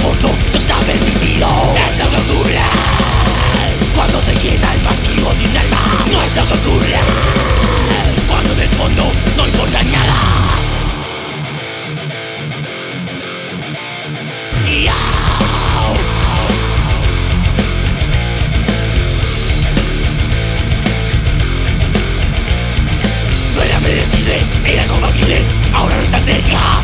fondo no está permitido Es lo que ocurre. Cuando se llena el vacío de un alma No es lo que ocurre. Cuando del fondo no importa nada. Yeah. No era predecible, eran compatibles, ahora no están cerca.